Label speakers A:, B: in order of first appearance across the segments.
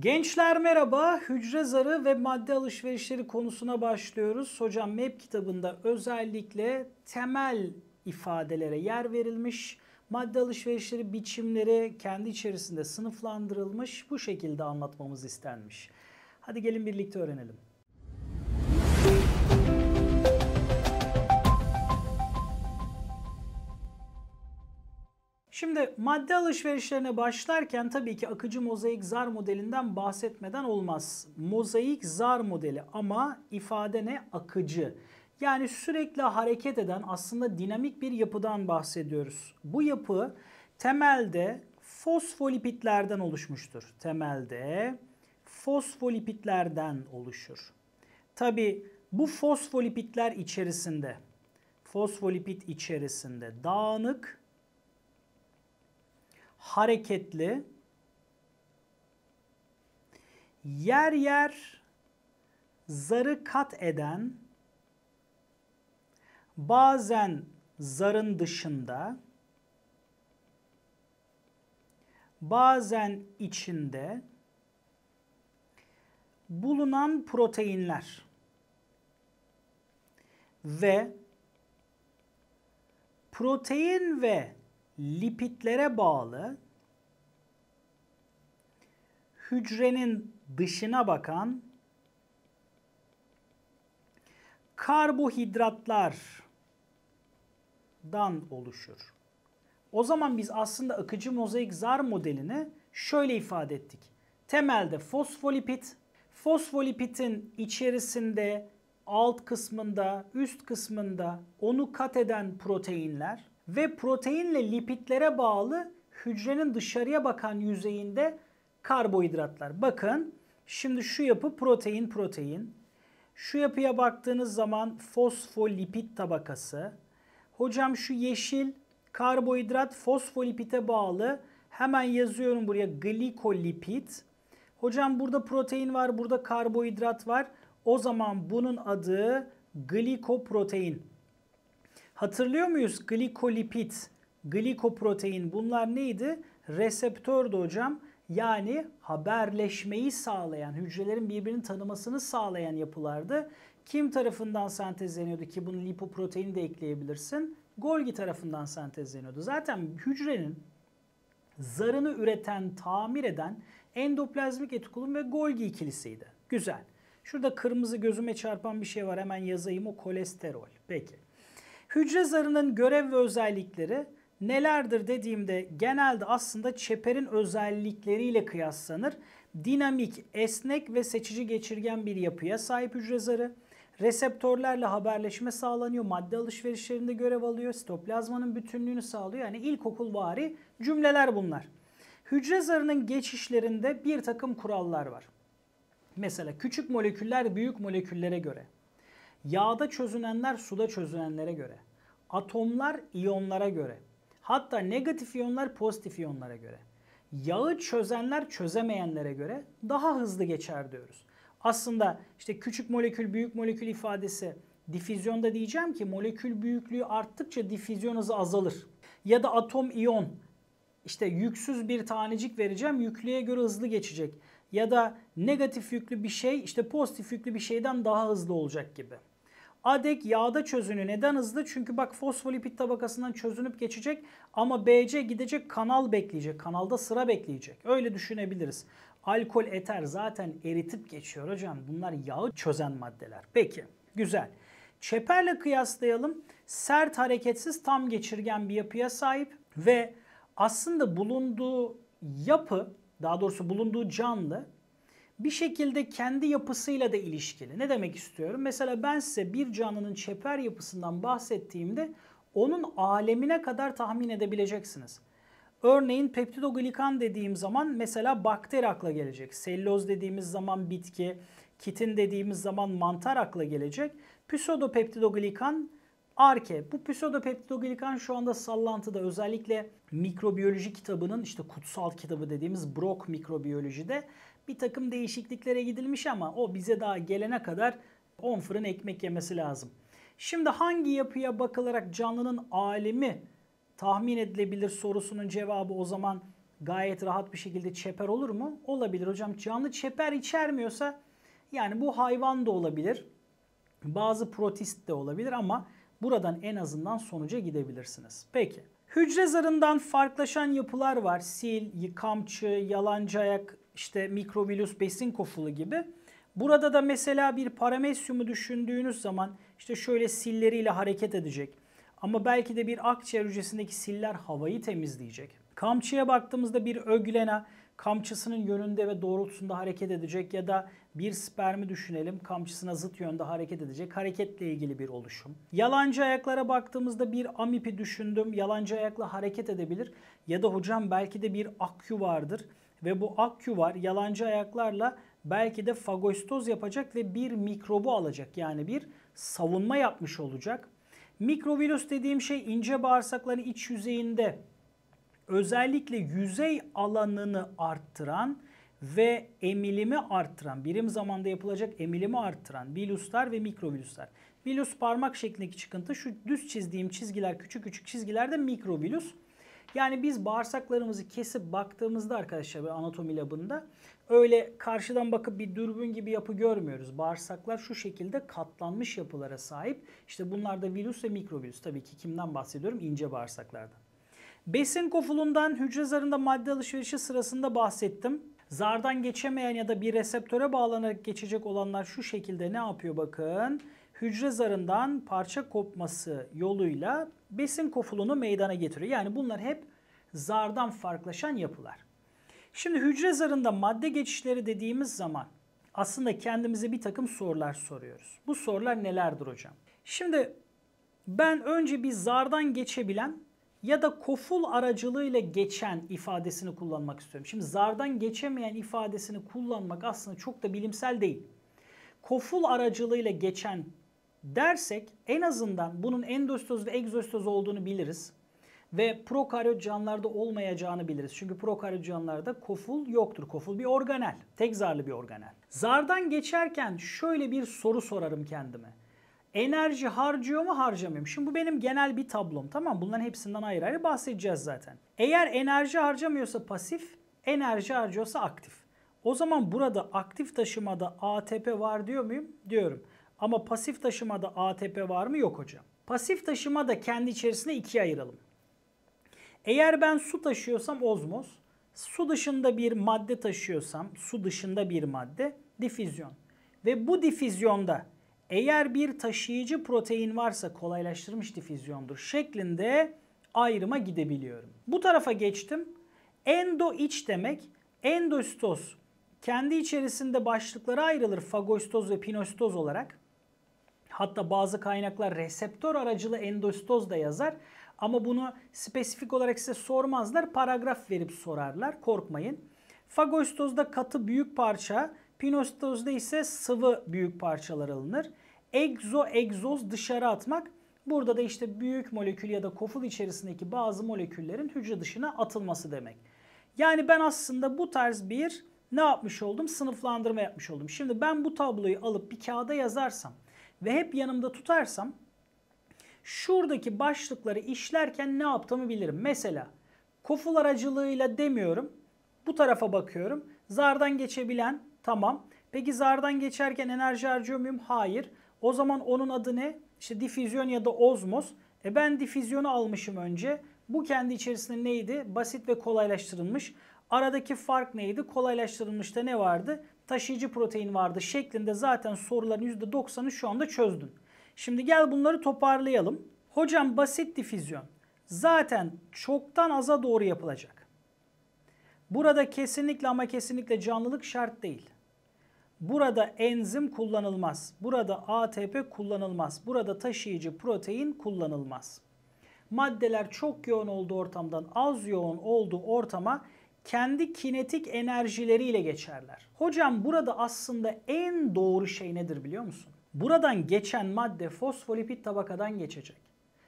A: Gençler merhaba. Hücre zarı ve madde alışverişleri konusuna başlıyoruz. Hocam MEP kitabında özellikle temel ifadelere yer verilmiş. Madde alışverişleri biçimleri kendi içerisinde sınıflandırılmış. Bu şekilde anlatmamız istenmiş. Hadi gelin birlikte öğrenelim. Şimdi madde alışverişlerine başlarken tabii ki akıcı mozaik zar modelinden bahsetmeden olmaz. Mozaik zar modeli ama ifade ne? Akıcı. Yani sürekli hareket eden aslında dinamik bir yapıdan bahsediyoruz. Bu yapı temelde fosfolipitlerden oluşmuştur. Temelde fosfolipitlerden oluşur. Tabi bu fosfolipitler içerisinde fosfolipit içerisinde dağınık hareketli, yer yer zarı kat eden, bazen zarın dışında, bazen içinde bulunan proteinler ve protein ve lipidlere bağlı hücrenin dışına bakan karbohidratlardan oluşur. O zaman biz aslında akıcı mozaik zar modelini şöyle ifade ettik. Temelde fosfolipid, fosfolipidin içerisinde alt kısmında, üst kısmında onu kat eden proteinler, ve proteinle lipidlere bağlı hücrenin dışarıya bakan yüzeyinde karbohidratlar. Bakın şimdi şu yapı protein protein. Şu yapıya baktığınız zaman fosfolipid tabakası. Hocam şu yeşil karbohidrat fosfolipite bağlı. Hemen yazıyorum buraya glikolipid. Hocam burada protein var, burada karbohidrat var. O zaman bunun adı glikoprotein. Hatırlıyor muyuz? Glikolipid, glikoprotein bunlar neydi? Reseptördü hocam. Yani haberleşmeyi sağlayan, hücrelerin birbirini tanımasını sağlayan yapılardı. Kim tarafından sentezleniyordu ki bunu lipoprotein de ekleyebilirsin? Golgi tarafından sentezleniyordu. Zaten hücrenin zarını üreten, tamir eden endoplazmik retikulum ve Golgi ikilisiydi. Güzel. Şurada kırmızı gözüme çarpan bir şey var. Hemen yazayım o kolesterol. Peki. Hücre zarının görev ve özellikleri nelerdir dediğimde genelde aslında çeperin özellikleriyle kıyaslanır. Dinamik, esnek ve seçici geçirgen bir yapıya sahip hücre zarı. Reseptörlerle haberleşme sağlanıyor. Madde alışverişlerinde görev alıyor. Sitoplazmanın bütünlüğünü sağlıyor. Yani ilkokul vari cümleler bunlar. Hücre zarının geçişlerinde bir takım kurallar var. Mesela küçük moleküller büyük moleküllere göre. Yağda çözünenler suda çözünenlere göre. Atomlar iyonlara göre. Hatta negatif iyonlar pozitif iyonlara göre. Yağı çözenler çözemeyenlere göre daha hızlı geçer diyoruz. Aslında işte küçük molekül büyük molekül ifadesi difüzyonda diyeceğim ki molekül büyüklüğü arttıkça difüzyon hızı azalır. Ya da atom iyon işte yüksüz bir tanecik vereceğim yüklüğe göre hızlı geçecek. Ya da negatif yüklü bir şey işte pozitif yüklü bir şeyden daha hızlı olacak gibi. ADEK yağda çözünüyor. Neden hızlı? Çünkü bak fosfolipid tabakasından çözünüp geçecek ama BC gidecek kanal bekleyecek. Kanalda sıra bekleyecek. Öyle düşünebiliriz. Alkol, eter zaten eritip geçiyor hocam. Bunlar yağı çözen maddeler. Peki güzel. Çeperle kıyaslayalım. Sert, hareketsiz, tam geçirgen bir yapıya sahip ve aslında bulunduğu yapı, daha doğrusu bulunduğu canlı bir şekilde kendi yapısıyla da ilişkili. Ne demek istiyorum? Mesela ben size bir canlının çeper yapısından bahsettiğimde onun alemine kadar tahmin edebileceksiniz. Örneğin peptidoglikan dediğim zaman mesela bakteri akla gelecek. Selloz dediğimiz zaman bitki, kitin dediğimiz zaman mantar akla gelecek. Pseudopeptidoglikan arke. Bu pseudopeptidoglikan şu anda sallantıda özellikle mikrobiyoloji kitabının işte kutsal kitabı dediğimiz Brock mikrobiyolojide bir takım değişikliklere gidilmiş ama o bize daha gelene kadar 10 fırın ekmek yemesi lazım. Şimdi hangi yapıya bakılarak canlının alemi tahmin edilebilir sorusunun cevabı o zaman gayet rahat bir şekilde çeper olur mu? Olabilir hocam. Canlı çeper içermiyorsa yani bu hayvan da olabilir. Bazı protist de olabilir ama buradan en azından sonuca gidebilirsiniz. Peki. Hücre zarından farklılaşan yapılar var. Sil, kamçı, yalancı ayak, işte mikrovirüs, besin kofulu gibi. Burada da mesela bir paramesyumu düşündüğünüz zaman işte şöyle silleriyle hareket edecek. Ama belki de bir akciğer hücresindeki siller havayı temizleyecek. Kamçıya baktığımızda bir öglena kamçısının yönünde ve doğrultusunda hareket edecek ya da bir spermi düşünelim kamçısına zıt yönde hareket edecek hareketle ilgili bir oluşum. Yalancı ayaklara baktığımızda bir amipi düşündüm yalancı ayakla hareket edebilir ya da hocam belki de bir akü vardır ve bu akü var yalancı ayaklarla belki de fagostoz yapacak ve bir mikrobu alacak yani bir savunma yapmış olacak. Mikrovirüs dediğim şey ince bağırsakların iç yüzeyinde özellikle yüzey alanını arttıran ve emilimi arttıran, birim zamanda yapılacak emilimi arttıran virüsler ve mikrovirüsler. Virüs parmak şeklindeki çıkıntı şu düz çizdiğim çizgiler küçük küçük çizgiler de mikrovirüs. Yani biz bağırsaklarımızı kesip baktığımızda arkadaşlar bir anatomi labında öyle karşıdan bakıp bir dürbün gibi yapı görmüyoruz. Bağırsaklar şu şekilde katlanmış yapılara sahip. İşte bunlar da virüs ve mikrovirüs. Tabii ki kimden bahsediyorum? İnce bağırsaklardan. Besin kofulundan hücre zarında madde alışverişi sırasında bahsettim. Zardan geçemeyen ya da bir reseptöre bağlanarak geçecek olanlar şu şekilde ne yapıyor bakın. Hücre zarından parça kopması yoluyla besin kofulunu meydana getiriyor. Yani bunlar hep zardan farklılaşan yapılar. Şimdi hücre zarında madde geçişleri dediğimiz zaman aslında kendimize bir takım sorular soruyoruz. Bu sorular nelerdir hocam? Şimdi ben önce bir zardan geçebilen ya da koful aracılığıyla geçen ifadesini kullanmak istiyorum. Şimdi zardan geçemeyen ifadesini kullanmak aslında çok da bilimsel değil. Koful aracılığıyla geçen dersek en azından bunun endositoz ve egzositoz olduğunu biliriz. Ve prokaryot canlılarda olmayacağını biliriz. Çünkü prokaryot canlılarda koful yoktur. Koful bir organel. Tek zarlı bir organel. Zardan geçerken şöyle bir soru sorarım kendime enerji harcıyor mu harcamıyor mu? Şimdi bu benim genel bir tablom tamam Bunların hepsinden ayrı ayrı bahsedeceğiz zaten. Eğer enerji harcamıyorsa pasif, enerji harcıyorsa aktif. O zaman burada aktif taşımada ATP var diyor muyum? Diyorum. Ama pasif taşımada ATP var mı? Yok hocam. Pasif taşımada kendi içerisinde ikiye ayıralım. Eğer ben su taşıyorsam ozmoz, su dışında bir madde taşıyorsam, su dışında bir madde difüzyon. Ve bu difüzyonda eğer bir taşıyıcı protein varsa kolaylaştırmış difüzyondur şeklinde ayrıma gidebiliyorum. Bu tarafa geçtim. Endo iç demek. Endositoz kendi içerisinde başlıklara ayrılır fagostoz ve pinostoz olarak. Hatta bazı kaynaklar reseptör aracılı endositoz da yazar. Ama bunu spesifik olarak size sormazlar. Paragraf verip sorarlar. Korkmayın. Fagostozda katı büyük parça, Pinostozda ise sıvı büyük parçalar alınır. Egzo, egzoz dışarı atmak. Burada da işte büyük molekül ya da koful içerisindeki bazı moleküllerin hücre dışına atılması demek. Yani ben aslında bu tarz bir ne yapmış oldum? Sınıflandırma yapmış oldum. Şimdi ben bu tabloyu alıp bir kağıda yazarsam ve hep yanımda tutarsam şuradaki başlıkları işlerken ne yaptığımı bilirim. Mesela koful aracılığıyla demiyorum. Bu tarafa bakıyorum. Zardan geçebilen Tamam. Peki zardan geçerken enerji harcıyor muyum? Hayır. O zaman onun adı ne? İşte difüzyon ya da ozmoz. E ben difüzyonu almışım önce. Bu kendi içerisinde neydi? Basit ve kolaylaştırılmış. Aradaki fark neydi? Kolaylaştırılmışta ne vardı? Taşıyıcı protein vardı şeklinde zaten soruların %90'ı şu anda çözdün. Şimdi gel bunları toparlayalım. Hocam basit difüzyon zaten çoktan aza doğru yapılacak. Burada kesinlikle ama kesinlikle canlılık şart değil. Burada enzim kullanılmaz. Burada ATP kullanılmaz. Burada taşıyıcı protein kullanılmaz. Maddeler çok yoğun olduğu ortamdan az yoğun olduğu ortama kendi kinetik enerjileriyle geçerler. Hocam burada aslında en doğru şey nedir biliyor musun? Buradan geçen madde fosfolipid tabakadan geçecek.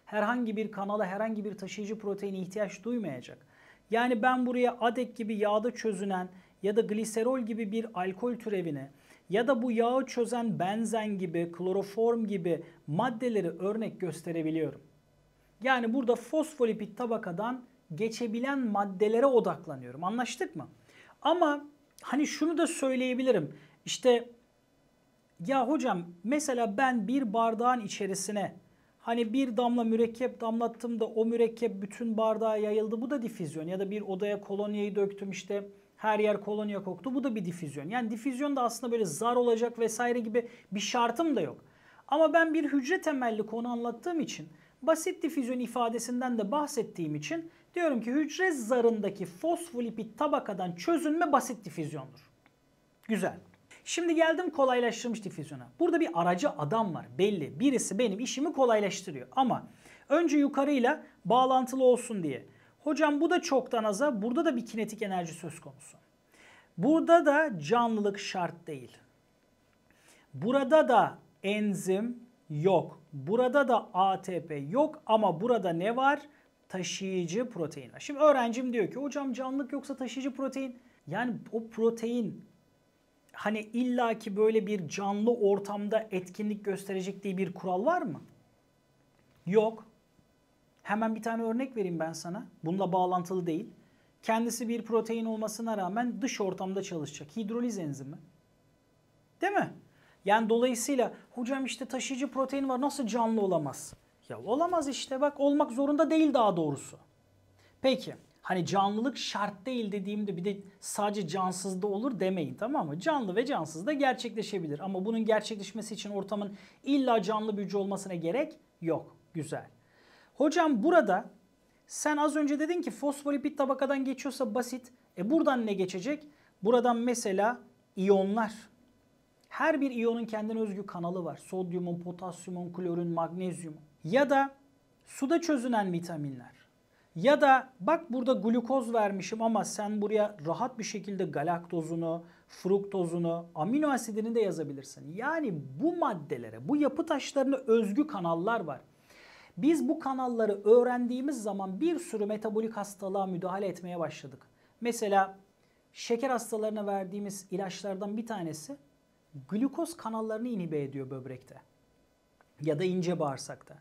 A: Herhangi bir kanala herhangi bir taşıyıcı proteine ihtiyaç duymayacak. Yani ben buraya adek gibi yağda çözünen ya da gliserol gibi bir alkol türevini ya da bu yağı çözen benzen gibi, kloroform gibi maddeleri örnek gösterebiliyorum. Yani burada fosfolipid tabakadan geçebilen maddelere odaklanıyorum. Anlaştık mı? Ama hani şunu da söyleyebilirim. İşte ya hocam mesela ben bir bardağın içerisine hani bir damla mürekkep damlattım da o mürekkep bütün bardağa yayıldı. Bu da difüzyon. Ya da bir odaya kolonyayı döktüm işte her yer kolonya koktu. Bu da bir difüzyon. Yani difüzyon da aslında böyle zar olacak vesaire gibi bir şartım da yok. Ama ben bir hücre temelli konu anlattığım için basit difüzyon ifadesinden de bahsettiğim için diyorum ki hücre zarındaki fosfolipid tabakadan çözünme basit difüzyondur. Güzel. Şimdi geldim kolaylaştırmış difüzyona. Burada bir aracı adam var belli. Birisi benim işimi kolaylaştırıyor. Ama önce yukarıyla bağlantılı olsun diye. Hocam bu da çoktan aza. Burada da bir kinetik enerji söz konusu. Burada da canlılık şart değil. Burada da enzim yok. Burada da ATP yok ama burada ne var? Taşıyıcı protein var. Şimdi öğrencim diyor ki hocam canlılık yoksa taşıyıcı protein. Yani o protein hani illaki böyle bir canlı ortamda etkinlik gösterecek diye bir kural var mı? Yok. Hemen bir tane örnek vereyim ben sana. Bununla bağlantılı değil. Kendisi bir protein olmasına rağmen dış ortamda çalışacak. Hidroliz enzimi. Değil mi? Yani dolayısıyla hocam işte taşıyıcı protein var nasıl canlı olamaz? Ya olamaz işte bak olmak zorunda değil daha doğrusu. Peki hani canlılık şart değil dediğimde bir de sadece cansız da olur demeyin tamam mı? Canlı ve cansız da gerçekleşebilir ama bunun gerçekleşmesi için ortamın illa canlı büyücü olmasına gerek yok. Güzel. Hocam burada sen az önce dedin ki fosfolipid tabakadan geçiyorsa basit. E buradan ne geçecek? Buradan mesela iyonlar. Her bir iyonun kendine özgü kanalı var. Sodyumun, potasyumun, klorun, magnezyum. Ya da suda çözünen vitaminler. Ya da bak burada glukoz vermişim ama sen buraya rahat bir şekilde galaktozunu, fruktozunu, amino asidini de yazabilirsin. Yani bu maddelere, bu yapı taşlarına özgü kanallar var. Biz bu kanalları öğrendiğimiz zaman bir sürü metabolik hastalığa müdahale etmeye başladık. Mesela şeker hastalarına verdiğimiz ilaçlardan bir tanesi glukoz kanallarını inhibe ediyor böbrekte ya da ince bağırsakta.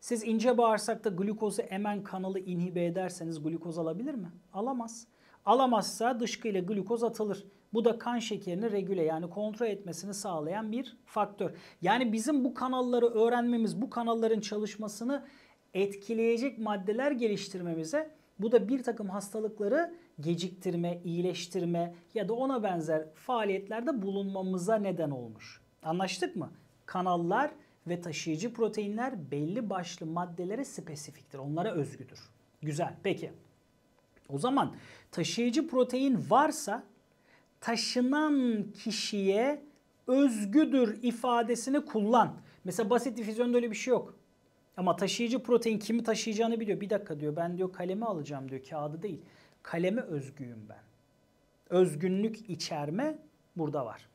A: Siz ince bağırsakta glukozu emen kanalı inhibe ederseniz glukoz alabilir mi? Alamaz. Alamazsa dışkıyla glukoz atılır. Bu da kan şekerini regüle yani kontrol etmesini sağlayan bir faktör. Yani bizim bu kanalları öğrenmemiz, bu kanalların çalışmasını etkileyecek maddeler geliştirmemize bu da bir takım hastalıkları geciktirme, iyileştirme ya da ona benzer faaliyetlerde bulunmamıza neden olmuş. Anlaştık mı? Kanallar ve taşıyıcı proteinler belli başlı maddelere spesifiktir. Onlara özgüdür. Güzel. Peki. O zaman taşıyıcı protein varsa taşınan kişiye özgüdür ifadesini kullan. Mesela basit difüzyonda öyle bir şey yok. Ama taşıyıcı protein kimi taşıyacağını biliyor. Bir dakika diyor ben diyor kalemi alacağım diyor kağıdı değil. Kaleme özgüyüm ben. Özgünlük içerme burada var.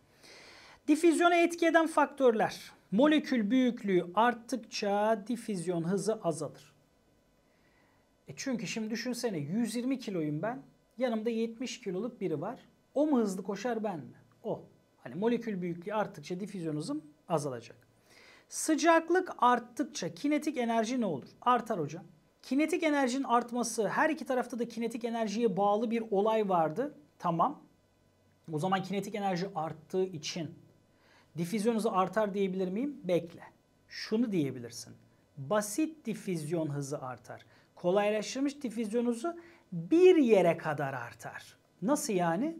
A: Difüzyona etki eden faktörler. Molekül büyüklüğü arttıkça difüzyon hızı azalır. E çünkü şimdi düşünsene 120 kiloyum ben. Yanımda 70 kiloluk biri var. O mu hızlı koşar ben mi? O. Hani molekül büyüklüğü arttıkça difüzyon hızım azalacak. Sıcaklık arttıkça kinetik enerji ne olur? Artar hocam. Kinetik enerjinin artması her iki tarafta da kinetik enerjiye bağlı bir olay vardı. Tamam. O zaman kinetik enerji arttığı için difüzyon artar diyebilir miyim? Bekle. Şunu diyebilirsin. Basit difüzyon hızı artar. Kolaylaştırılmış difüzyon bir yere kadar artar. Nasıl yani?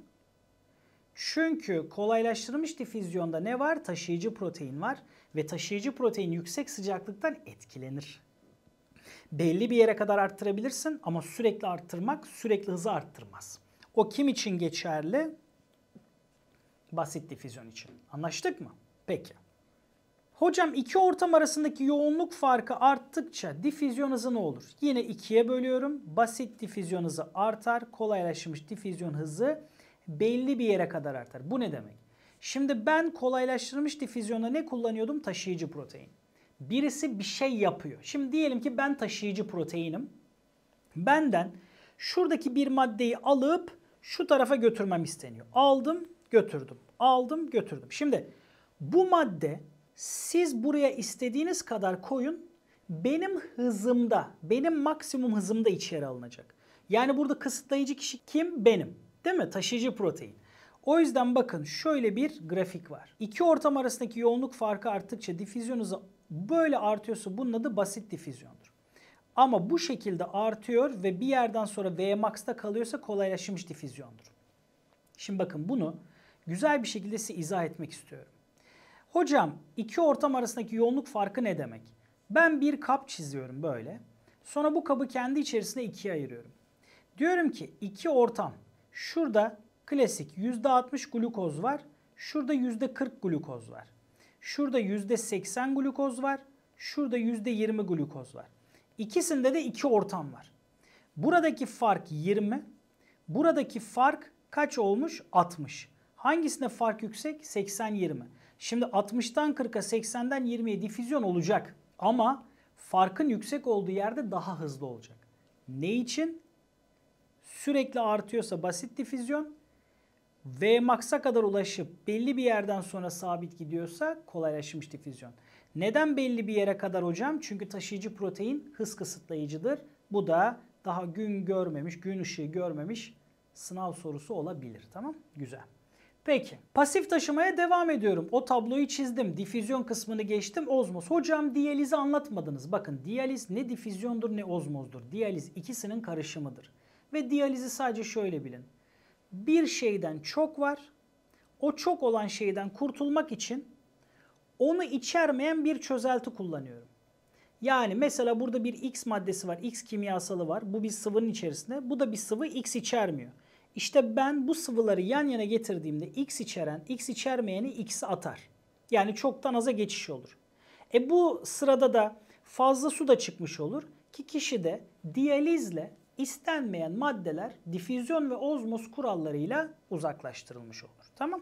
A: Çünkü kolaylaştırılmış difüzyonda ne var? Taşıyıcı protein var ve taşıyıcı protein yüksek sıcaklıktan etkilenir. Belli bir yere kadar arttırabilirsin ama sürekli arttırmak sürekli hızı arttırmaz. O kim için geçerli? Basit difüzyon için. Anlaştık mı? Peki. Hocam iki ortam arasındaki yoğunluk farkı arttıkça difüzyon hızı ne olur? Yine ikiye bölüyorum. Basit difüzyon hızı artar. Kolaylaşmış difüzyon hızı belli bir yere kadar artar. Bu ne demek? Şimdi ben kolaylaştırılmış difüzyonda ne kullanıyordum? Taşıyıcı protein. Birisi bir şey yapıyor. Şimdi diyelim ki ben taşıyıcı proteinim. Benden şuradaki bir maddeyi alıp şu tarafa götürmem isteniyor. Aldım, götürdüm. Aldım, götürdüm. Şimdi bu madde siz buraya istediğiniz kadar koyun benim hızımda, benim maksimum hızımda içeri alınacak. Yani burada kısıtlayıcı kişi kim? Benim. Değil mi? Taşıyıcı protein. O yüzden bakın şöyle bir grafik var. İki ortam arasındaki yoğunluk farkı arttıkça difüzyon hızı böyle artıyorsa bunun adı basit difüzyondur. Ama bu şekilde artıyor ve bir yerden sonra Vmax'ta kalıyorsa kolaylaşmış difüzyondur. Şimdi bakın bunu güzel bir şekilde size izah etmek istiyorum. Hocam iki ortam arasındaki yoğunluk farkı ne demek? Ben bir kap çiziyorum böyle. Sonra bu kabı kendi içerisinde ikiye ayırıyorum. Diyorum ki iki ortam. Şurada klasik %60 glukoz var. Şurada %40 glukoz var. Şurada %80 glukoz var. Şurada %20 glukoz var. İkisinde de iki ortam var. Buradaki fark 20. Buradaki fark kaç olmuş? 60. Hangisinde fark yüksek? 80-20. Şimdi 60'tan 40'a 80'den 20'ye difüzyon olacak. Ama farkın yüksek olduğu yerde daha hızlı olacak. Ne için? Sürekli artıyorsa basit difüzyon. Vmax'a kadar ulaşıp belli bir yerden sonra sabit gidiyorsa kolaylaşmış difüzyon. Neden belli bir yere kadar hocam? Çünkü taşıyıcı protein hız kısıtlayıcıdır. Bu da daha gün görmemiş, gün ışığı görmemiş sınav sorusu olabilir. Tamam? Güzel. Peki. Pasif taşımaya devam ediyorum. O tabloyu çizdim. Difüzyon kısmını geçtim. Ozmoz. Hocam diyalizi anlatmadınız. Bakın diyaliz ne difüzyondur ne ozmozdur. Diyaliz ikisinin karışımıdır. Ve diyalizi sadece şöyle bilin. Bir şeyden çok var. O çok olan şeyden kurtulmak için onu içermeyen bir çözelti kullanıyorum. Yani mesela burada bir X maddesi var, X kimyasalı var. Bu bir sıvının içerisinde. Bu da bir sıvı X içermiyor. İşte ben bu sıvıları yan yana getirdiğimde X içeren, X içermeyeni X'e atar. Yani çoktan aza geçiş olur. E bu sırada da fazla su da çıkmış olur ki kişide diyalizle istenmeyen maddeler difüzyon ve ozmoz kurallarıyla uzaklaştırılmış olur. Tamam?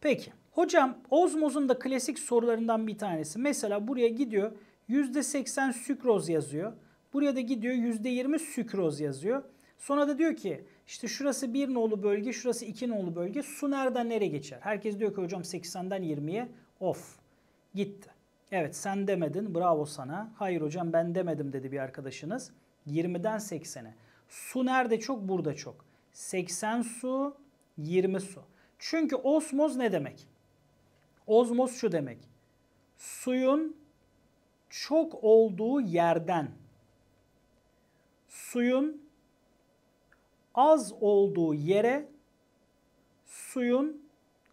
A: Peki. Hocam ozmozun da klasik sorularından bir tanesi. Mesela buraya gidiyor %80 sükroz yazıyor. Buraya da gidiyor %20 sükroz yazıyor. Sonra da diyor ki işte şurası 1 nolu bölge, şurası 2 nolu bölge. Su nereden nereye geçer? Herkes diyor ki hocam 80'den 20'ye off. Gitti. Evet sen demedin bravo sana. Hayır hocam ben demedim dedi bir arkadaşınız. 20'den 80'e. Su nerede çok? Burada çok. 80 su, 20 su. Çünkü osmoz ne demek? Ozmoz şu demek. Suyun çok olduğu yerden suyun az olduğu yere suyun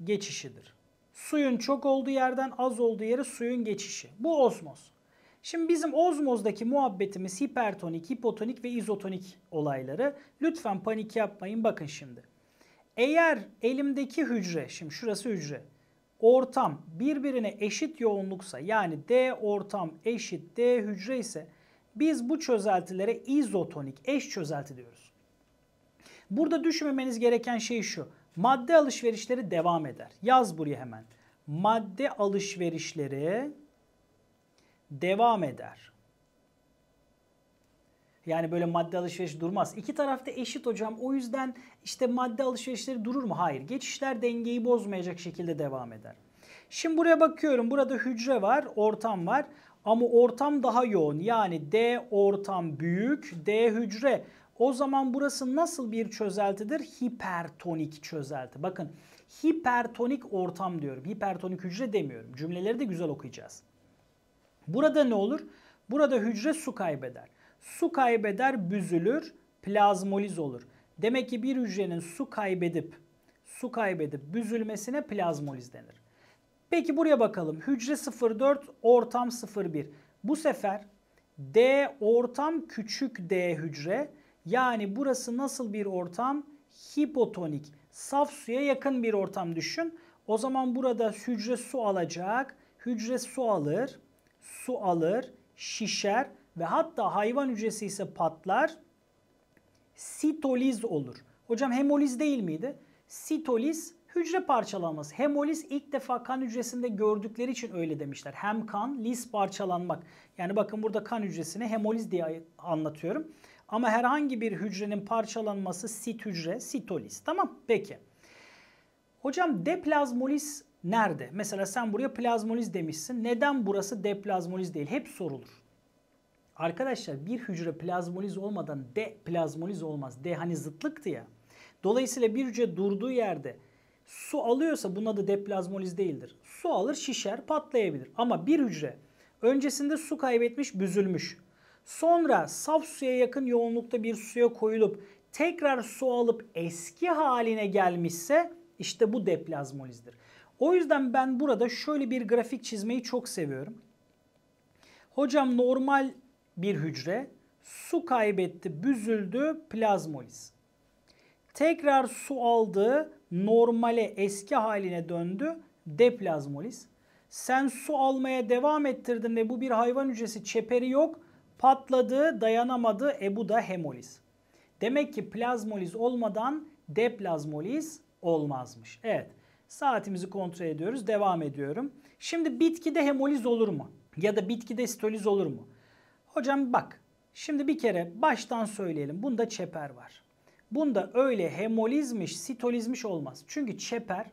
A: geçişidir. Suyun çok olduğu yerden az olduğu yere suyun geçişi. Bu ozmoz. Şimdi bizim ozmozdaki muhabbetimiz hipertonik, hipotonik ve izotonik olayları. Lütfen panik yapmayın. Bakın şimdi. Eğer elimdeki hücre, şimdi şurası hücre, ortam birbirine eşit yoğunluksa yani D ortam eşit D hücre ise biz bu çözeltilere izotonik, eş çözelti diyoruz. Burada düşünmemeniz gereken şey şu. Madde alışverişleri devam eder. Yaz buraya hemen. Madde alışverişleri devam eder. Yani böyle madde alışverişi durmaz. İki tarafta eşit hocam. O yüzden işte madde alışverişleri durur mu? Hayır. Geçişler dengeyi bozmayacak şekilde devam eder. Şimdi buraya bakıyorum. Burada hücre var, ortam var. Ama ortam daha yoğun. Yani D ortam büyük, D hücre. O zaman burası nasıl bir çözeltidir? Hipertonik çözelti. Bakın hipertonik ortam diyorum. Hipertonik hücre demiyorum. Cümleleri de güzel okuyacağız. Burada ne olur? Burada hücre su kaybeder. Su kaybeder, büzülür, plazmoliz olur. Demek ki bir hücrenin su kaybedip su kaybedip büzülmesine plazmoliz denir. Peki buraya bakalım. Hücre 0,4, ortam 0,1. Bu sefer D ortam küçük D hücre. Yani burası nasıl bir ortam? Hipotonik. Saf suya yakın bir ortam düşün. O zaman burada hücre su alacak. Hücre su alır. Su alır. Şişer. Ve hatta hayvan hücresi ise patlar. Sitoliz olur. Hocam hemoliz değil miydi? Sitoliz hücre parçalanması. Hemoliz ilk defa kan hücresinde gördükleri için öyle demişler. Hem kan, liz parçalanmak. Yani bakın burada kan hücresini hemoliz diye anlatıyorum. Ama herhangi bir hücrenin parçalanması sit hücre, sitoliz. Tamam peki. Hocam deplazmoliz nerede? Mesela sen buraya plazmoliz demişsin. Neden burası deplazmoliz değil? Hep sorulur. Arkadaşlar bir hücre plazmoliz olmadan deplazmoliz olmaz. D hani zıtlıktı ya. Dolayısıyla bir hücre durduğu yerde su alıyorsa bunun adı deplazmoliz değildir. Su alır şişer patlayabilir. Ama bir hücre öncesinde su kaybetmiş büzülmüş. Sonra saf suya yakın yoğunlukta bir suya koyulup tekrar su alıp eski haline gelmişse işte bu deplazmolizdir. O yüzden ben burada şöyle bir grafik çizmeyi çok seviyorum. Hocam normal bir hücre su kaybetti, büzüldü, plazmoliz. Tekrar su aldı, normale, eski haline döndü, deplazmoliz. Sen su almaya devam ettirdin ve bu bir hayvan hücresi çeperi yok, patladı, dayanamadı, e bu da hemoliz. Demek ki plazmoliz olmadan deplazmoliz olmazmış. Evet. Saatimizi kontrol ediyoruz. Devam ediyorum. Şimdi bitkide hemoliz olur mu? Ya da bitkide stoliz olur mu? Hocam bak. Şimdi bir kere baştan söyleyelim. Bunda çeper var. Bunda öyle hemolizmiş, sitolizmiş olmaz. Çünkü çeper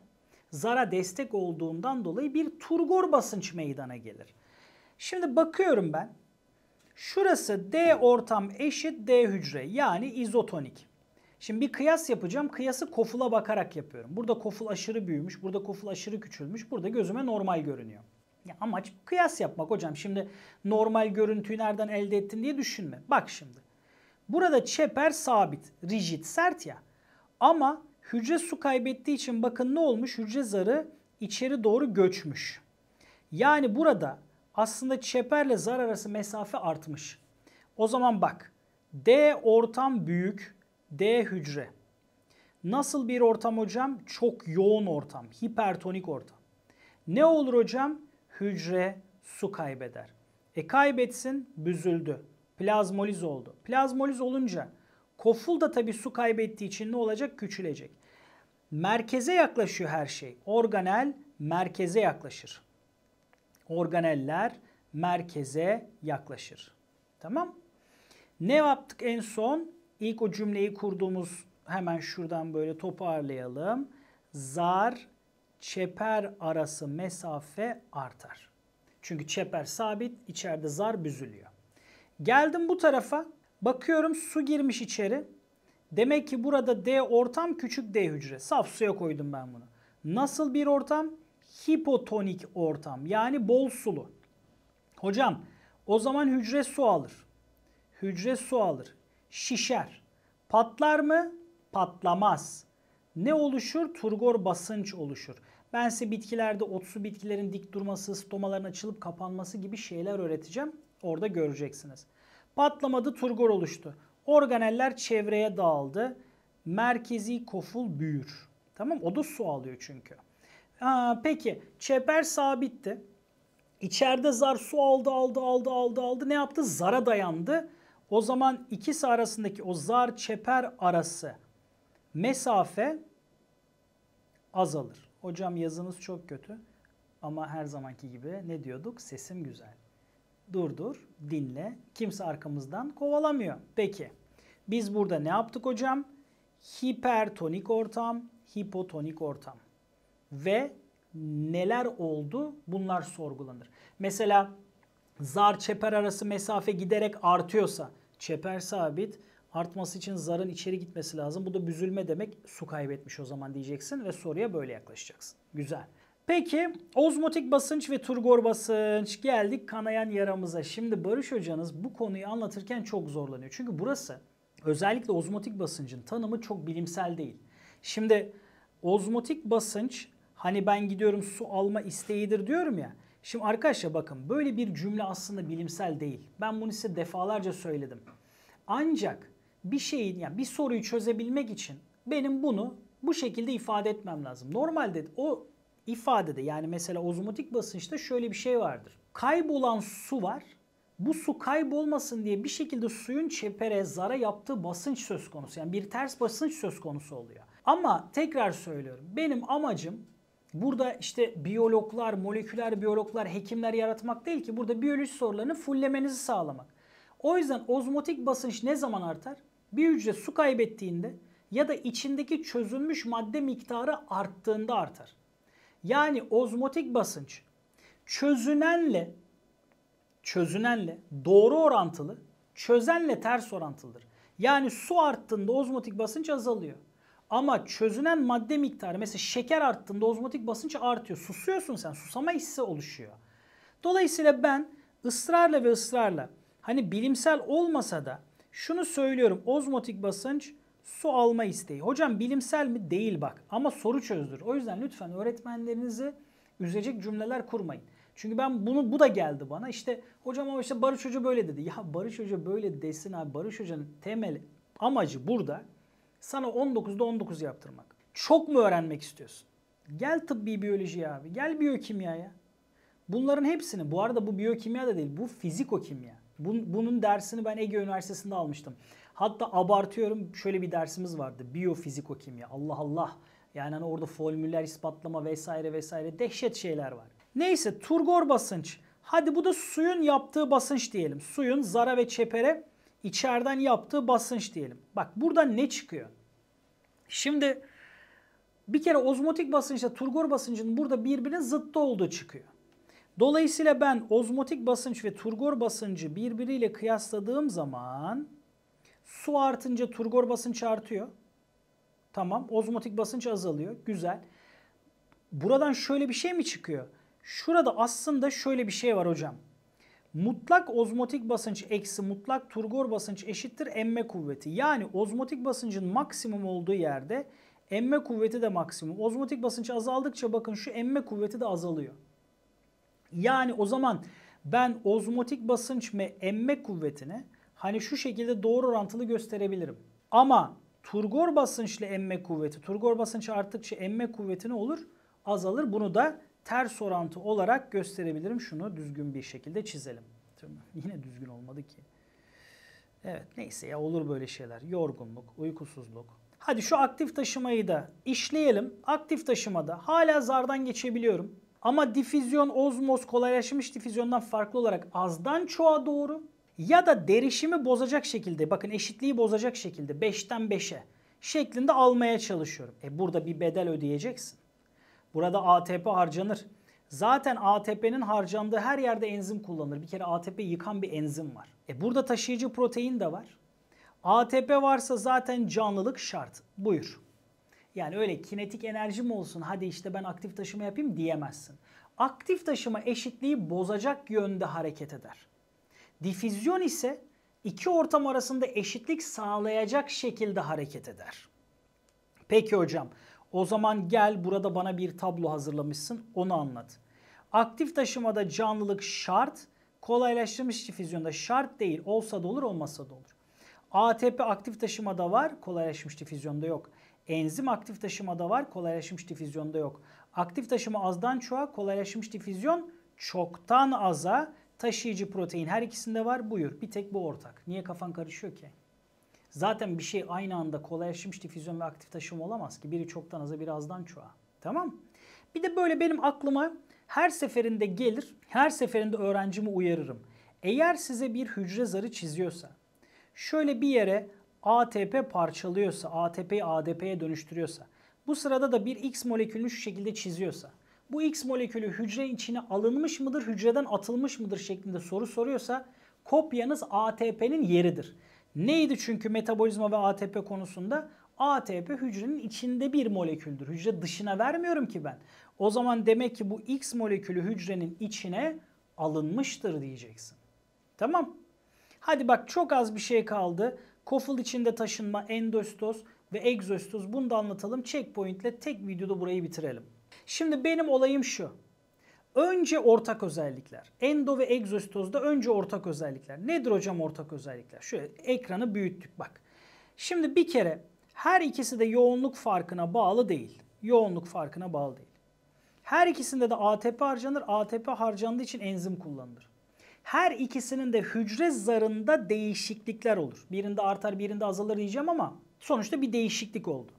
A: zara destek olduğundan dolayı bir turgor basınç meydana gelir. Şimdi bakıyorum ben. Şurası D ortam eşit D hücre yani izotonik. Şimdi bir kıyas yapacağım. Kıyası kofula bakarak yapıyorum. Burada koful aşırı büyümüş, burada koful aşırı küçülmüş. Burada gözüme normal görünüyor. Ya amaç kıyas yapmak hocam. Şimdi normal görüntüyü nereden elde ettin diye düşünme. Bak şimdi. Burada çeper sabit, rigid, sert ya. Ama hücre su kaybettiği için bakın ne olmuş? Hücre zarı içeri doğru göçmüş. Yani burada aslında çeperle zar arası mesafe artmış. O zaman bak. D ortam büyük, D hücre. Nasıl bir ortam hocam? Çok yoğun ortam, hipertonik ortam. Ne olur hocam? Hücre su kaybeder. E kaybetsin, büzüldü. Plazmoliz oldu. Plazmoliz olunca koful da tabii su kaybettiği için ne olacak? Küçülecek. Merkeze yaklaşıyor her şey. Organel merkeze yaklaşır. Organeller merkeze yaklaşır. Tamam? Ne yaptık en son? İlk o cümleyi kurduğumuz hemen şuradan böyle toparlayalım. Zar çeper arası mesafe artar. Çünkü çeper sabit, içeride zar büzülüyor. Geldim bu tarafa. Bakıyorum su girmiş içeri. Demek ki burada D ortam küçük D hücre. Saf suya koydum ben bunu. Nasıl bir ortam? Hipotonik ortam. Yani bol sulu. Hocam o zaman hücre su alır. Hücre su alır. Şişer. Patlar mı? Patlamaz. Ne oluşur? Turgor basınç oluşur. Ben size bitkilerde otsu bitkilerin dik durması, stomaların açılıp kapanması gibi şeyler öğreteceğim. Orada göreceksiniz. Patlamadı, turgor oluştu. Organeller çevreye dağıldı. Merkezi koful büyür. Tamam O da su alıyor çünkü. Aa, peki çeper sabitti. İçeride zar su aldı aldı aldı aldı aldı. Ne yaptı? Zara dayandı. O zaman ikisi arasındaki o zar çeper arası mesafe azalır. Hocam yazınız çok kötü ama her zamanki gibi ne diyorduk? Sesim güzel. Dur dur dinle. Kimse arkamızdan kovalamıyor. Peki biz burada ne yaptık hocam? Hipertonik ortam, hipotonik ortam. Ve neler oldu? Bunlar sorgulanır. Mesela zar çeper arası mesafe giderek artıyorsa çeper sabit artması için zarın içeri gitmesi lazım. Bu da büzülme demek su kaybetmiş o zaman diyeceksin ve soruya böyle yaklaşacaksın. Güzel. Peki ozmotik basınç ve turgor basınç geldik kanayan yaramıza. Şimdi Barış hocanız bu konuyu anlatırken çok zorlanıyor. Çünkü burası özellikle ozmotik basıncın tanımı çok bilimsel değil. Şimdi ozmotik basınç hani ben gidiyorum su alma isteğidir diyorum ya. Şimdi arkadaşlar bakın böyle bir cümle aslında bilimsel değil. Ben bunu size defalarca söyledim. Ancak bir şeyin yani bir soruyu çözebilmek için benim bunu bu şekilde ifade etmem lazım. Normalde o ifadede yani mesela ozmotik basınçta şöyle bir şey vardır. Kaybolan su var. Bu su kaybolmasın diye bir şekilde suyun çepere, zara yaptığı basınç söz konusu. Yani bir ters basınç söz konusu oluyor. Ama tekrar söylüyorum. Benim amacım burada işte biyologlar, moleküler biyologlar, hekimler yaratmak değil ki. Burada biyoloji sorularını fullemenizi sağlamak. O yüzden ozmotik basınç ne zaman artar? Bir hücre su kaybettiğinde ya da içindeki çözülmüş madde miktarı arttığında artar. Yani ozmotik basınç çözünenle çözünenle doğru orantılı, çözenle ters orantılıdır. Yani su arttığında ozmotik basınç azalıyor. Ama çözünen madde miktarı mesela şeker arttığında ozmotik basınç artıyor. Susuyorsun sen. Susama hissi oluşuyor. Dolayısıyla ben ısrarla ve ısrarla hani bilimsel olmasa da şunu söylüyorum. Ozmotik basınç su alma isteği. Hocam bilimsel mi? Değil bak. Ama soru çözdür. O yüzden lütfen öğretmenlerinizi üzecek cümleler kurmayın. Çünkü ben bunu bu da geldi bana. İşte hocam ama işte Barış Hoca böyle dedi. Ya Barış Hoca böyle desin abi. Barış Hoca'nın temel amacı burada sana 19'da 19 yaptırmak. Çok mu öğrenmek istiyorsun? Gel tıbbi biyoloji abi. Gel biyokimyaya. Bunların hepsini, bu arada bu biyokimya da değil, bu fizikokimya. Bunun dersini ben Ege Üniversitesi'nde almıştım. Hatta abartıyorum şöyle bir dersimiz vardı. Biyofizikokimya. Allah Allah. Yani hani orada formüller ispatlama vesaire vesaire dehşet şeyler var. Neyse turgor basınç. Hadi bu da suyun yaptığı basınç diyelim. Suyun zara ve çepere içeriden yaptığı basınç diyelim. Bak burada ne çıkıyor? Şimdi bir kere ozmotik basınçla turgor basıncının burada birbirine zıttı olduğu çıkıyor. Dolayısıyla ben ozmotik basınç ve turgor basıncı birbiriyle kıyasladığım zaman su artınca turgor basınç artıyor. Tamam. Ozmotik basınç azalıyor. Güzel. Buradan şöyle bir şey mi çıkıyor? Şurada aslında şöyle bir şey var hocam. Mutlak ozmotik basınç eksi mutlak turgor basınç eşittir emme kuvveti. Yani ozmotik basıncın maksimum olduğu yerde emme kuvveti de maksimum. Ozmotik basınç azaldıkça bakın şu emme kuvveti de azalıyor. Yani o zaman ben ozmotik basınç ve emme kuvvetini hani şu şekilde doğru orantılı gösterebilirim. Ama turgor basınçla emme kuvveti, turgor basınç arttıkça emme kuvveti ne olur? Azalır. Bunu da ters orantı olarak gösterebilirim. Şunu düzgün bir şekilde çizelim. Yine düzgün olmadı ki. Evet neyse ya olur böyle şeyler. Yorgunluk, uykusuzluk. Hadi şu aktif taşımayı da işleyelim. Aktif taşımada hala zardan geçebiliyorum. Ama difüzyon, ozmoz, kolaylaşmış difüzyondan farklı olarak azdan çoğa doğru ya da derişimi bozacak şekilde bakın eşitliği bozacak şekilde 5'ten 5'e şeklinde almaya çalışıyorum. E burada bir bedel ödeyeceksin. Burada ATP harcanır. Zaten ATP'nin harcandığı her yerde enzim kullanılır. Bir kere ATP yıkan bir enzim var. E burada taşıyıcı protein de var. ATP varsa zaten canlılık şart. Buyur. Yani öyle kinetik enerji mi olsun hadi işte ben aktif taşıma yapayım diyemezsin. Aktif taşıma eşitliği bozacak yönde hareket eder. Difüzyon ise iki ortam arasında eşitlik sağlayacak şekilde hareket eder. Peki hocam o zaman gel burada bana bir tablo hazırlamışsın onu anlat. Aktif taşımada canlılık şart, kolaylaştırılmış difüzyonda şart değil. Olsa da olur olmazsa da olur. ATP aktif taşımada var, kolaylaşmış difüzyonda yok. Enzim aktif taşımada var, kolaylaşmış difüzyonda yok. Aktif taşıma azdan çoğa, kolaylaşmış difüzyon çoktan aza, taşıyıcı protein her ikisinde var. Buyur. Bir tek bu ortak. Niye kafan karışıyor ki? Zaten bir şey aynı anda kolaylaşmış difüzyon ve aktif taşıma olamaz ki. Biri çoktan aza, biri azdan çoğa. Tamam? Bir de böyle benim aklıma her seferinde gelir, her seferinde öğrencimi uyarırım. Eğer size bir hücre zarı çiziyorsa, şöyle bir yere ATP parçalıyorsa, ATP'yi ADP'ye dönüştürüyorsa, bu sırada da bir X molekülünü şu şekilde çiziyorsa, bu X molekülü hücre içine alınmış mıdır, hücreden atılmış mıdır şeklinde soru soruyorsa kopyanız ATP'nin yeridir. Neydi çünkü metabolizma ve ATP konusunda? ATP hücrenin içinde bir moleküldür. Hücre dışına vermiyorum ki ben. O zaman demek ki bu X molekülü hücrenin içine alınmıştır diyeceksin. Tamam. Hadi bak çok az bir şey kaldı. Koful içinde taşınma, endositoz ve egzositoz bunu da anlatalım. Checkpoint ile tek videoda burayı bitirelim. Şimdi benim olayım şu. Önce ortak özellikler. Endo ve egzositozda önce ortak özellikler. Nedir hocam ortak özellikler? Şöyle ekranı büyüttük bak. Şimdi bir kere her ikisi de yoğunluk farkına bağlı değil. Yoğunluk farkına bağlı değil. Her ikisinde de ATP harcanır. ATP harcandığı için enzim kullanılır. Her ikisinin de hücre zarında değişiklikler olur. Birinde artar birinde azalır diyeceğim ama sonuçta bir değişiklik oldu.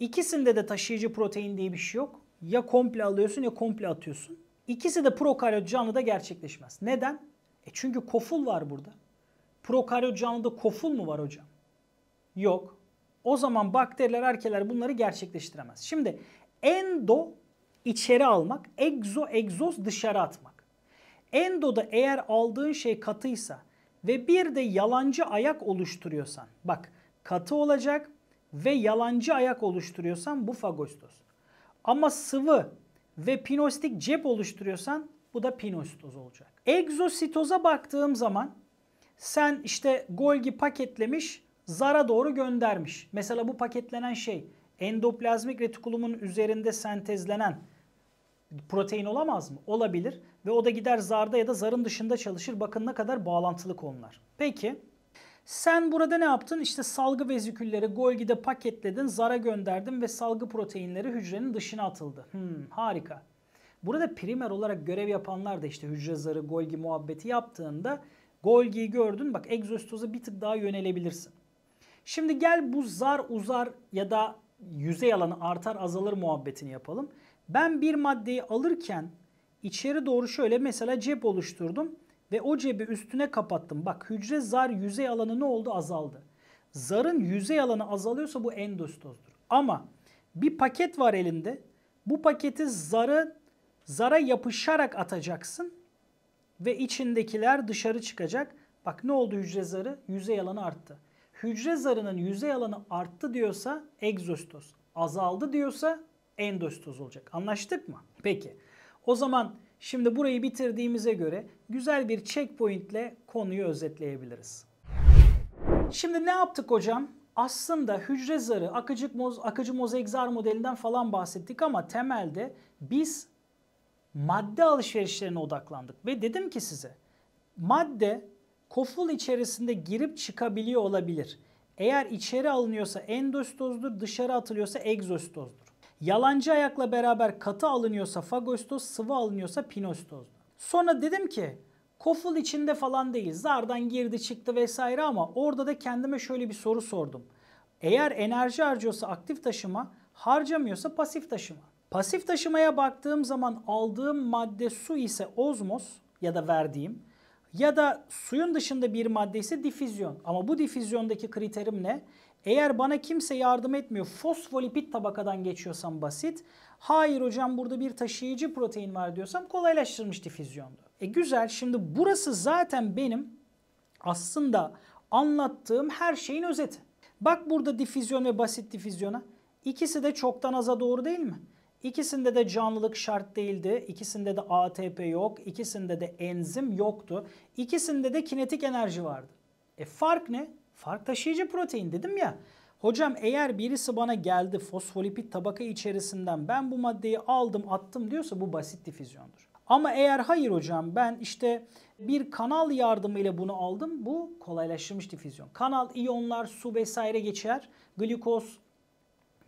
A: İkisinde de taşıyıcı protein diye bir şey yok. Ya komple alıyorsun ya komple atıyorsun. İkisi de prokaryot canlıda gerçekleşmez. Neden? E çünkü koful var burada. Prokaryot canlıda koful mu var hocam? Yok. O zaman bakteriler, arkeler bunları gerçekleştiremez. Şimdi endo içeri almak, egzo, egzoz dışarı atmak. Endoda eğer aldığın şey katıysa ve bir de yalancı ayak oluşturuyorsan bak katı olacak ve yalancı ayak oluşturuyorsan bu fagostoz. Ama sıvı ve pinostik cep oluşturuyorsan bu da pinositoz olacak. Egzositoza baktığım zaman sen işte Golgi paketlemiş zara doğru göndermiş. Mesela bu paketlenen şey endoplazmik retikulumun üzerinde sentezlenen protein olamaz mı? Olabilir. Ve o da gider zarda ya da zarın dışında çalışır. Bakın ne kadar bağlantılı konular. Peki sen burada ne yaptın? İşte salgı vezikülleri Golgi'de paketledin, zara gönderdin ve salgı proteinleri hücrenin dışına atıldı. Hmm, harika. Burada primer olarak görev yapanlar da işte hücre zarı, Golgi muhabbeti yaptığında Golgi'yi gördün. Bak egzostoza bir tık daha yönelebilirsin. Şimdi gel bu zar uzar ya da yüzey alanı artar azalır muhabbetini yapalım. Ben bir maddeyi alırken içeri doğru şöyle mesela cep oluşturdum ve o cebi üstüne kapattım. Bak hücre zar yüzey alanı ne oldu? Azaldı. Zarın yüzey alanı azalıyorsa bu endostozdur. Ama bir paket var elinde. Bu paketi zarı zara yapışarak atacaksın ve içindekiler dışarı çıkacak. Bak ne oldu hücre zarı? Yüzey alanı arttı. Hücre zarının yüzey alanı arttı diyorsa egzostoz. Azaldı diyorsa endostoz olacak. Anlaştık mı? Peki. O zaman şimdi burayı bitirdiğimize göre güzel bir checkpoint ile konuyu özetleyebiliriz. Şimdi ne yaptık hocam? Aslında hücre zarı, akıcı, moz, akıcı mozaik zar modelinden falan bahsettik ama temelde biz madde alışverişlerine odaklandık. Ve dedim ki size madde koful içerisinde girip çıkabiliyor olabilir. Eğer içeri alınıyorsa endostozdur, dışarı atılıyorsa egzostozdur. Yalancı ayakla beraber katı alınıyorsa fagostoz, sıvı alınıyorsa pinostozdur. Sonra dedim ki koful içinde falan değil. Zardan girdi çıktı vesaire ama orada da kendime şöyle bir soru sordum. Eğer enerji harcıyorsa aktif taşıma, harcamıyorsa pasif taşıma. Pasif taşımaya baktığım zaman aldığım madde su ise ozmos ya da verdiğim ya da suyun dışında bir madde ise difüzyon. Ama bu difüzyondaki kriterim ne? Eğer bana kimse yardım etmiyor, fosfolipid tabakadan geçiyorsam basit. Hayır hocam burada bir taşıyıcı protein var diyorsam kolaylaştırılmış difüzyondu. E güzel şimdi burası zaten benim aslında anlattığım her şeyin özeti. Bak burada difüzyon ve basit difüzyona. İkisi de çoktan aza doğru değil mi? İkisinde de canlılık şart değildi. İkisinde de ATP yok. İkisinde de enzim yoktu. İkisinde de kinetik enerji vardı. E fark ne? Fark taşıyıcı protein dedim ya. Hocam eğer birisi bana geldi fosfolipid tabaka içerisinden ben bu maddeyi aldım attım diyorsa bu basit difüzyondur. Ama eğer hayır hocam ben işte bir kanal yardımıyla bunu aldım bu kolaylaştırılmış difüzyon. Kanal iyonlar su vesaire geçer. Glikoz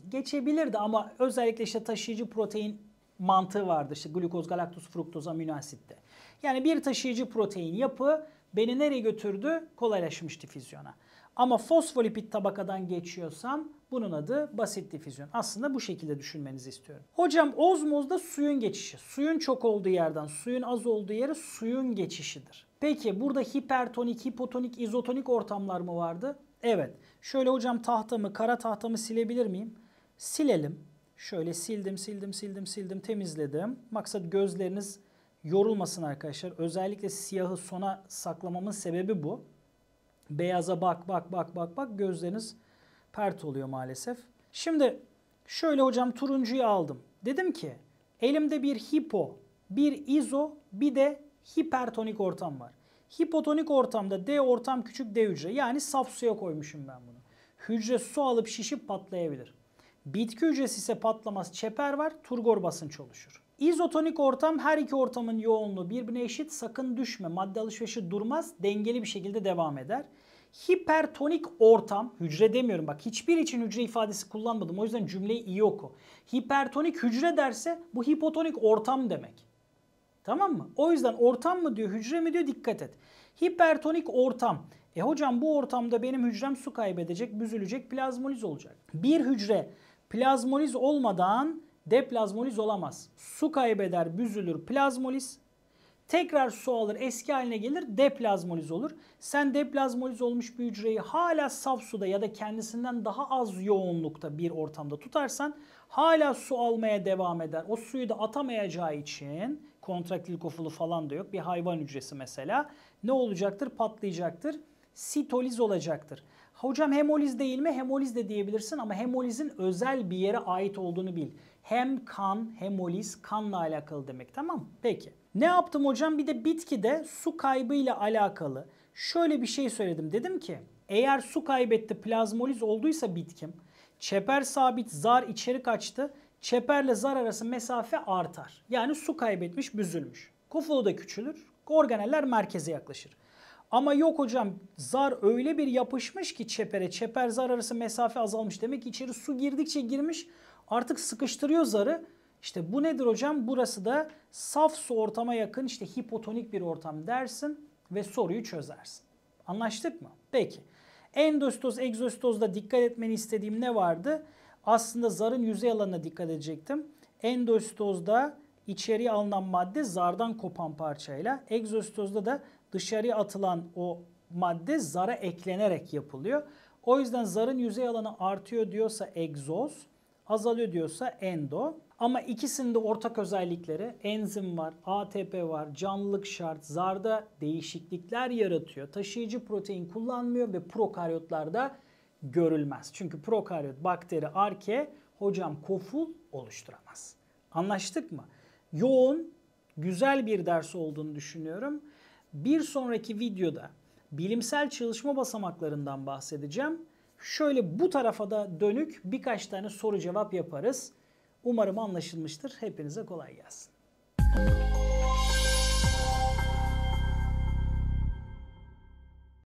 A: geçebilirdi ama özellikle işte taşıyıcı protein mantığı vardı. İşte glukoz, galaktoz, fruktoz, amino asitte. Yani bir taşıyıcı protein yapı beni nereye götürdü? Kolaylaşmış difüzyona. Ama fosfolipid tabakadan geçiyorsam bunun adı basit difüzyon. Aslında bu şekilde düşünmenizi istiyorum. Hocam ozmozda suyun geçişi. Suyun çok olduğu yerden suyun az olduğu yere suyun geçişidir. Peki burada hipertonik, hipotonik, izotonik ortamlar mı vardı? Evet. Şöyle hocam tahtamı, kara tahtamı silebilir miyim? Silelim. Şöyle sildim, sildim, sildim, sildim, temizledim. Maksat gözleriniz yorulmasın arkadaşlar. Özellikle siyahı sona saklamamın sebebi bu. Beyaza bak, bak, bak, bak, bak gözleriniz pert oluyor maalesef. Şimdi şöyle hocam turuncuyu aldım. Dedim ki elimde bir hipo, bir izo, bir de hipertonik ortam var. Hipotonik ortamda D ortam küçük D hücre yani saf suya koymuşum ben bunu. Hücre su alıp şişip patlayabilir. Bitki hücresi ise patlamaz çeper var, turgor basınç oluşur. İzotonik ortam her iki ortamın yoğunluğu birbirine eşit sakın düşme madde alışverişi durmaz dengeli bir şekilde devam eder. Hipertonik ortam hücre demiyorum bak hiçbir için hücre ifadesi kullanmadım o yüzden cümleyi iyi oku. Hipertonik hücre derse bu hipotonik ortam demek. Tamam mı? O yüzden ortam mı diyor hücre mi diyor dikkat et. Hipertonik ortam. E hocam bu ortamda benim hücrem su kaybedecek, büzülecek, plazmoliz olacak. Bir hücre plazmoliz olmadan deplazmoliz olamaz. Su kaybeder, büzülür, plazmoliz. Tekrar su alır, eski haline gelir, deplazmoliz olur. Sen deplazmoliz olmuş bir hücreyi hala saf suda ya da kendisinden daha az yoğunlukta bir ortamda tutarsan hala su almaya devam eder. O suyu da atamayacağı için Kontraktil kofulu falan da yok. Bir hayvan hücresi mesela. Ne olacaktır? Patlayacaktır. Sitoliz olacaktır. Hocam hemoliz değil mi? Hemoliz de diyebilirsin ama hemolizin özel bir yere ait olduğunu bil. Hem kan, hemoliz kanla alakalı demek tamam mı? Peki. Ne yaptım hocam? Bir de bitkide su kaybı ile alakalı şöyle bir şey söyledim. Dedim ki eğer su kaybetti plazmoliz olduysa bitkim çeper sabit zar içeri kaçtı. Çeperle zar arası mesafe artar. Yani su kaybetmiş, büzülmüş. Kofulu da küçülür. Organeller merkeze yaklaşır. Ama yok hocam zar öyle bir yapışmış ki çepere, çeper zar arası mesafe azalmış. Demek ki içeri su girdikçe girmiş artık sıkıştırıyor zarı. İşte bu nedir hocam? Burası da saf su ortama yakın işte hipotonik bir ortam dersin ve soruyu çözersin. Anlaştık mı? Peki. Endostoz, egzostozda dikkat etmeni istediğim ne vardı? Aslında zarın yüzey alanına dikkat edecektim. Endostozda içeriye alınan madde zardan kopan parçayla, egzostozda da dışarıya atılan o madde zara eklenerek yapılıyor. O yüzden zarın yüzey alanı artıyor diyorsa egzoz, azalıyor diyorsa endo. Ama ikisinin de ortak özellikleri enzim var, ATP var, canlılık şart, zarda değişiklikler yaratıyor. Taşıyıcı protein kullanmıyor ve prokaryotlarda görülmez. Çünkü prokaryot bakteri arke hocam koful oluşturamaz. Anlaştık mı? Yoğun, güzel bir ders olduğunu düşünüyorum. Bir sonraki videoda bilimsel çalışma basamaklarından bahsedeceğim. Şöyle bu tarafa da dönük birkaç tane soru cevap yaparız. Umarım anlaşılmıştır. Hepinize kolay gelsin.